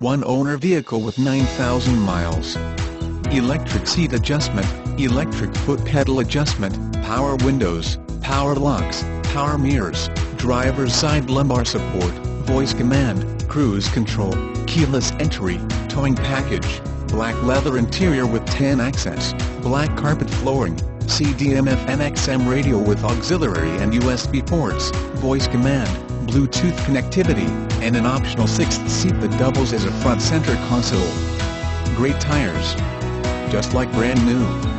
One owner vehicle with 9,000 miles. Electric seat adjustment, electric foot pedal adjustment, power windows, power locks, power mirrors, driver's side lumbar support, voice command, cruise control, keyless entry, towing package, black leather interior with tan accents, black carpet flooring, CD/AM/FM XM radio with auxiliary and USB ports, voice command, Bluetooth connectivity, and an optional sixth seat that doubles as a front center console. Great tires. Just like brand new.